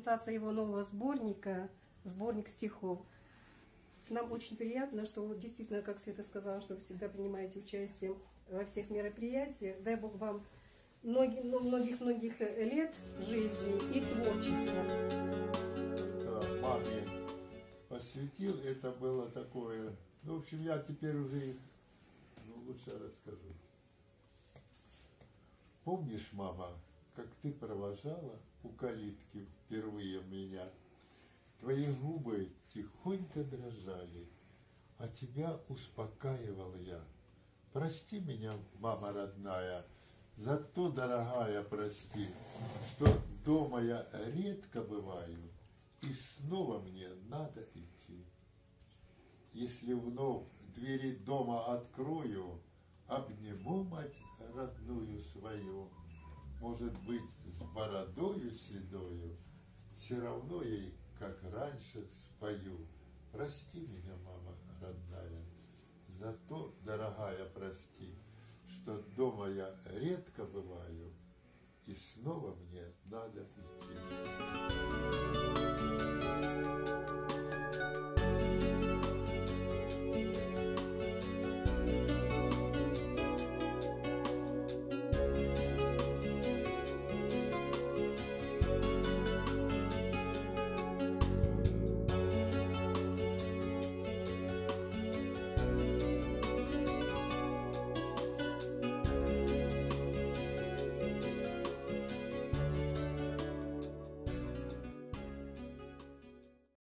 презентация его нового сборника, сборник стихов. Нам очень приятно, что действительно, как Света сказала, что вы всегда принимаете участие во всех мероприятиях. Дай Бог вам ну, многих-многих лет жизни и творчества. Маме посвятил, это было такое... Ну, в общем, я теперь уже их, ну, лучше расскажу. Помнишь, мама, как ты провожала у калитки впервые меня? Твои губы тихонько дрожали, а тебя успокаивал я. Прости меня, мама родная, за то, дорогая, прости, что дома я редко бываю, и снова мне надо идти. Если вновь двери дома открою, обниму мать родную свою, может быть, с бородою седою, все равно ей, как раньше, спою. Прости меня, мама родная, за то, дорогая, прости, что дома я редко бываю, и снова мне надо идти.